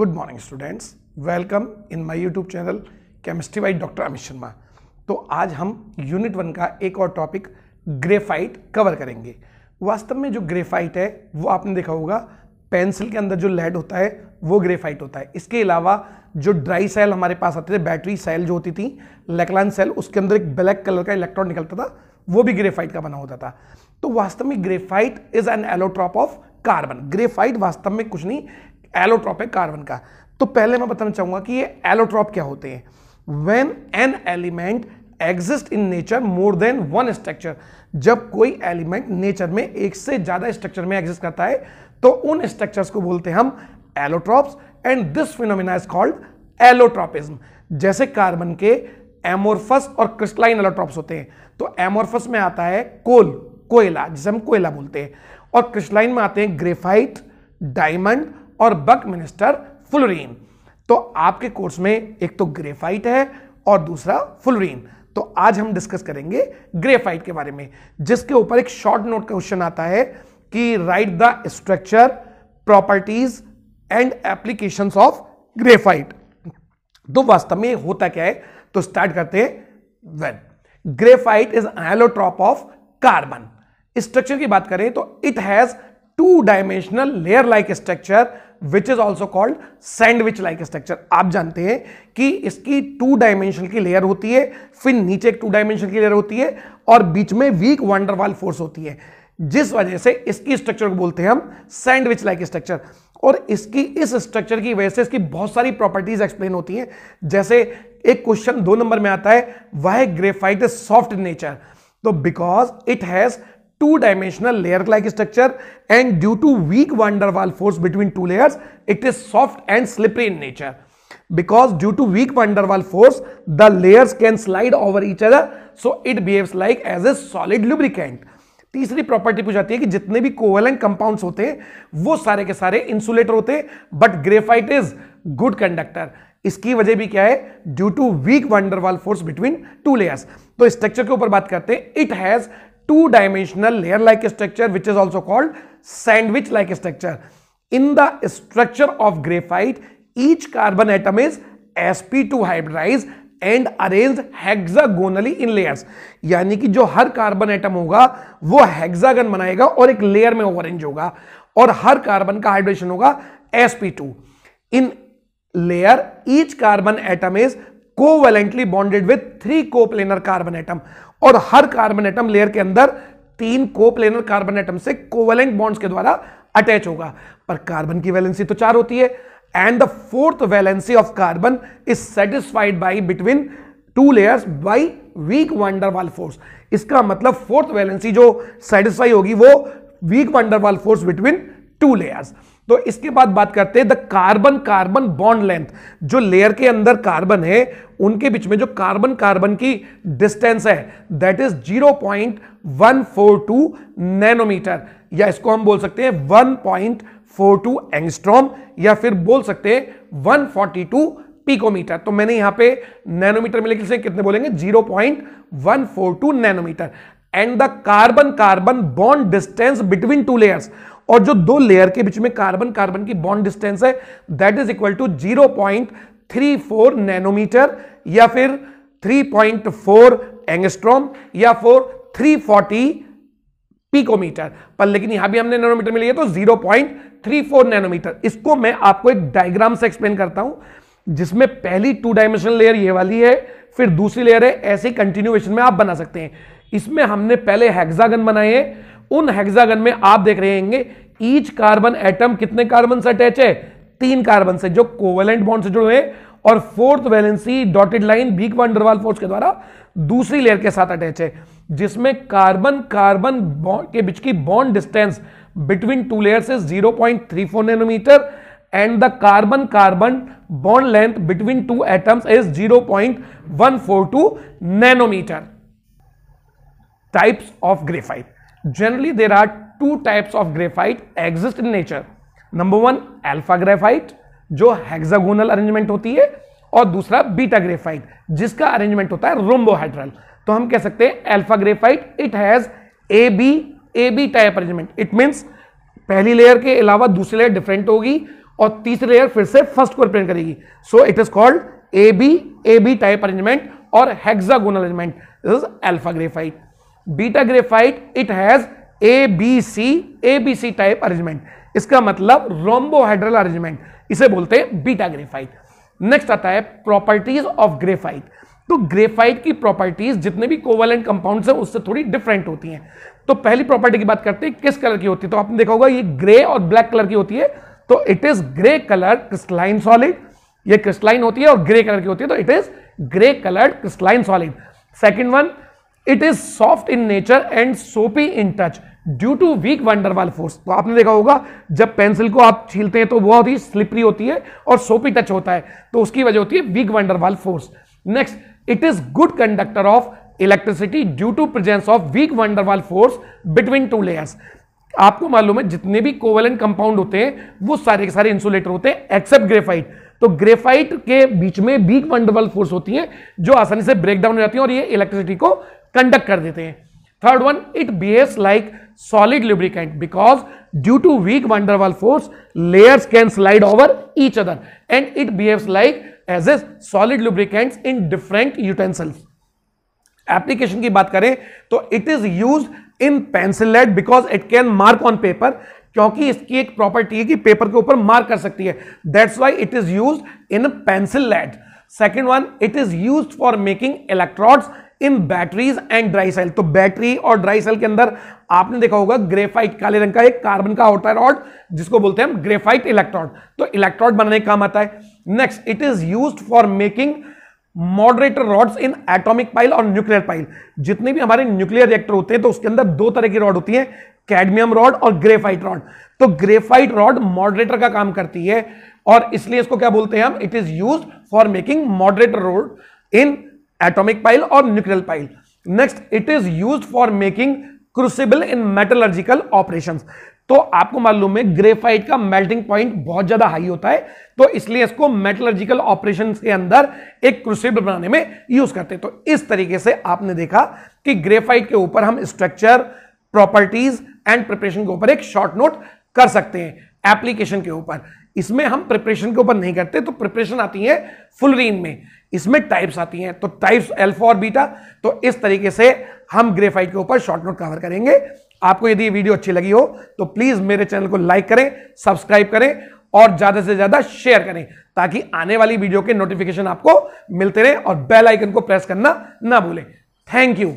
Good morning students welcome in my YouTube channel chemistry by doctor Amit Sharma तो आज हम unit one का एक और टॉपिक ग्रेफाइट कवर करेंगे। वास्तव में जो ग्रेफाइट है, वो आपने देखा होगा पेंसिल के अंदर जो लेड होता है, वो ग्रेफाइट होता है। इसके अलावा जो ड्राई सेल हमारे पास आते थे बैटरी सेल जो होती थी लेकलान सेल उसके अंदर एक ब्लैक कलर का इलेक्ट्रॉन निकलता था, वो भी ग्रेफाइट का बना होता था। तो वास्तव में graphite is an allotrope of carbon graphite वास्तव में कुछ नहीं एलोट्रॉप है कार्बन का। तो पहले मैं बताना चाहूँगा कि ये एलोट्रॉप क्या होते हैं? When an element exist in nature more than one structure जब कोई एलिमेंट नेचर में एक से ज़्यादा स्ट्रक्चर में एग्जिस्ट करता है तो उन स्ट्रक्चर्स को बोलते हैं हम allotropes and this phenomena is called allotropism जैसे कार्बन के एमोर्फस और क्रिस्टलाइन एलोट्रॉप्स होते हैं तो एमोर्फस में आता है कोल, कोयला, जिसे हम कोयला बोलते हैं। और क्रिस्टलाइन में आते हैं ग्रेफाइट डायमंड और बक मिनिस्टर फुलरीन। तो आपके कोर्स में एक तो ग्रेफाइट है और दूसरा फुलरीन। तो आज हम डिस्कस करेंगे ग्रेफाइट के बारे में, जिसके ऊपर एक शॉर्ट नोट क्वेश्चन आता है कि write the structure, properties and application of graphite. तो वास्तव में होता क्या है? तो स्टार्ट करते हैं well. Graphite is allotrope of carbon. Structure की बात करें तो it has two dimensional layer like structure which is also called sandwich like structure आप जानते हैं कि इसकी टू डायमेंशन की लेयर होती है, फिर नीचे एक टू डायमेंशन की लेयर होती है, और बीच में वीक वंडरवाल फोर्स होती है। जिस वजह से इसकी स्ट्रक्चर को बोलते हैं हम सैंडविच लाइक स्ट्रक्चर और इसकी, इस स्ट्रक्चर की वजह से इसकी बहुत सारी प्रॉपर्टीज़ एक्सप्लेन होती हैं। जैसे एक क्वेश्चन दो नंबर में आता है वाई ग्रेफाइट सॉफ्ट नेचर तो because it has two dimensional layer like structure and due to weak van der Waal force between two layers it is soft and slippery in nature because due to weak van der Waal force the layers can slide over each other so it behave like as a solid lubricant तीसरी property पूछ जाती है कि जितने भी covalent compound होते हैं, वो सारे के सारे इंसुलेटर होते हैं but graphite is good conductor इसकी वजह भी क्या है? Due to weak van der Waal force between two layers तो स्ट्रक्चर के ऊपर बात करते हैं it has two dimensional layer like structure which is also called sandwich like structure in the structure of graphite each carbon atom is sp2 hybridized and arrange hexagonally in layers यानी कि जो हर carbon atom होगा वो hexagon बनाएगा और एक layer में ओवरेंज होगा और हर कार्बन का हाइड्रेशन होगा sp2 in layer each carbon atom is covalently bonded with three coplanar carbon atom और हर कार्बन एटम लेयर के अंदर तीन कोप्लेनर कार्बन एटम से कोवेलेंट बॉन्ड्स के द्वारा अटैच होगा। पर कार्बन की वैलेंसी तो चार होती है। And the fourth valency of carbon is satisfied by between two layers by weak van der Waal force इसका मतलब फोर्थ वैलेंसी जो सेटिस्फाई होगी वो weak van der Waal force between two layers तो इसके बाद बात करते हैं the carbon carbon bond length जो लेयर के अंदर कार्बन है, उनके बीच में जो कार्बन कार्बन की डिस्टेंस है दैट इज़ 0.142 नैनोमीटर या इसको हम बोल सकते हैं 1.42 एंगस्ट्रॉम या फिर बोल सकते हैं 142 पिकोमीटर तो मैंने यहाँ पे नैनोमीटर में लिखे कितने बोलेंगे? 0.142 nanometre and the carbon carbon bond distance between two layers और जो दो लेयर के बीच में कार्बन कार्बन की बॉन्ड डिस्टेंस है that is equal to zero point three four nanometre या फिर थ्री पॉइंट फोर एंगस्ट्रॉम या फोर थ्री फोर्टी पिकोमीटर पर लेकिन यहाँ भी हमने नैनोमीटर में लिया तो zero point three four nanometre इसको मैं आपको एक डायग्राम से एक्सप्लेन करता हूँ, जिसमें पहली टू डायमेंशनल लेयर ये वाली है, फिर दूसरी लेयर है, ऐसे कंटिन्यूएशन में आप बना सकते हैं। इसमें हमने पहले हेक्सागन बनाए हैं उन हेक्सागन में आप देख रहे हैं ईच कार्बन एटम कितने कार्बन से अटैच है? तीन कार्बन से जो कोवेलेंट बॉन्ड से जुड़े हैं और fourth valency dotted line weak van der Waal force के द्वारा दूसरी लेयर के साथ अटैच है, जिसमें कार्बन कार्बन के बीच की bond distance between two layers is 0.34 nanometre and the carbon carbon bond length between two atoms is 0.142 nanometre types of graphite generally, there are two types of graphite exist in nature. Number one, alpha graphite, जो hexagonal arrangement होती है, और दूसरा beta graphite जिसका arrangement होता है रोम्बोहाइड्रल तो हम कह सकते हैं alpha graphite it has A B A B type arrangement it means पहली लेयर के अलावा दूसरी लेयर डिफरेंट होगी, और तीसरी लेयर फिर से फ़र्स्ट को रिप्रेजेंट करेगी. So it is called A B A B type arrangement और hexagonal arrangement this is alpha graphite beta graphite it has A B C A B C type arrangement इसका मतलब रोम्बोहाइड्रल arrangement इसे बोलते हैं beta graphite. Next आता है properties of graphite तो graphite की प्रॉपर्टीज़ जितने भी कोवलेंट कंपाउंड्स हैं, उससे थोड़ी डिफरेंट होती हैं। तो पहली प्रॉपर्टी की बात करते हैं, किस कलर की होती है? तो आपने देखा होगा, ये ग्रे और ब्लैक कलर की होती है। तो it is grey colour crystalline solid ये क्रिस्टलाइन होती है और ग्रे कलर की होती है तो it is grey coloured crystalline solid second one it is soft in nature and soapy in touch due to weak van der Waal force तो आपने देखा होगा, जब पेंसिल को आप छीलते हैं तो बहुत ही स्लिपरी होती है और सोपी टच होता है। तो उसकी वजह होती है weak van der Waal force next it is good conductor of electricity due to presence of weak van der Waal force between two layers आपको मालूम है, जितने भी कोवेलेंट कंपाउंड होते हैं, वो सारे के सारे इंसुलेटर होते हैं एक्सेप्ट ग्रेफाइट तो ग्रेफाइट के बीच में वीक वंडरवाल फोर्स होती है, जो आसानी से ब्रेक डाउन हो जाती है और ये इलेक्ट्रिसिटी को कंडक्ट कर देते हैं। Third one it behaves like solid due to weak van der Waals force, layers can slide over each other. And it behaves like as a solid lubricants in different utensils. Application की बात करें तो it is use in pencil lead because it can mark on paper क्योंकि इसकी एक property है कि paper के ऊपर मार्क कर सकती है। That's why it is use in pencil lead second one it is use for making electrodes in batteries and dry cell तो बैटरी और ड्राई सेल के अंदर आपने देखा होगा ग्रेफाइट काले रंग का एक कार्बन का होता है रॉड जिसको बोलते हैं हम ग्रेफाइट इलेक्ट्रॉड तो इलेक्ट्रॉड बनाने काम आता है। Next it is use for making moderator rods in atomic pile और न्यूक्लियर पाइल जितने भी हमारे न्यूक्लियर रिएक्टर होते हैं तो उसके अंदर दो तरह की रॉड होती है कैडमियम रॉड और ग्रेफाइट रॉड तो ग्रेफाइट रॉड मॉडरेटर का काम करती है और इसलिए इसको क्या बोलते हैं हम? It is use for making moderator rod in atomic pile और nuclear pile next it is use for making crucible in metallurgical operation तो आपको मालूम है ग्रेफाइट का मेल्टिंग पॉइंट बहुत ज़्यादा हाई होता है तो इसलिए इसको मेटलर्जिकल ऑपरेशन के अंदर एक क्रूसिबल बनाने में यूज़ करते हैं। तो इस तरीके से आपने देखा कि ग्रेफाइट के ऊपर हम स्ट्रक्चर प्रॉपर्टीज़ एंड प्रिपरेशन के ऊपर एक शॉर्ट नोट कर सकते हैं एप्लीकेशन के ऊपर। इसमें हम प्रिपरेशन के ऊपर नहीं करते तो प्रिपरेशन आती है फुलरीन में। इसमें टाइप्स आती हैं। तो टाइप्स एल्फा और बीटा तो इस तरीके से हम ग्रेफाइट के ऊपर शॉर्ट नोट कवर करेंगे। आपको यदि वीडियो अच्छी लगी हो तो प्लीज़ मेरे चैनल को लाइक करें सब्सक्राइब करें और ज़्यादा से ज़्यादा शेयर करें, ताकि आने वाली वीडियो के नोटिफिकेशन आपको मिलते रहे और बेल आइकन को प्रेस करना ना भूलें। Thank you